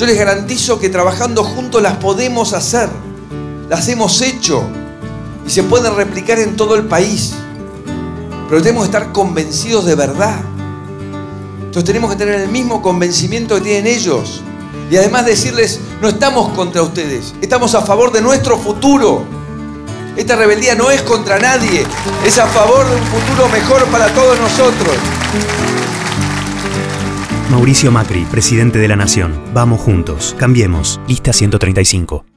Yo les garantizo que trabajando juntos las podemos hacer. Las hemos hecho y se pueden replicar en todo el país. Pero tenemos que estar convencidos de verdad. Entonces tenemos que tener el mismo convencimiento que tienen ellos. Y además decirles, no estamos contra ustedes, estamos a favor de nuestro futuro. Esta rebeldía no es contra nadie, es a favor de un futuro mejor para todos nosotros. Mauricio Macri, presidente de la Nación. Vamos juntos. Cambiemos. Lista 135.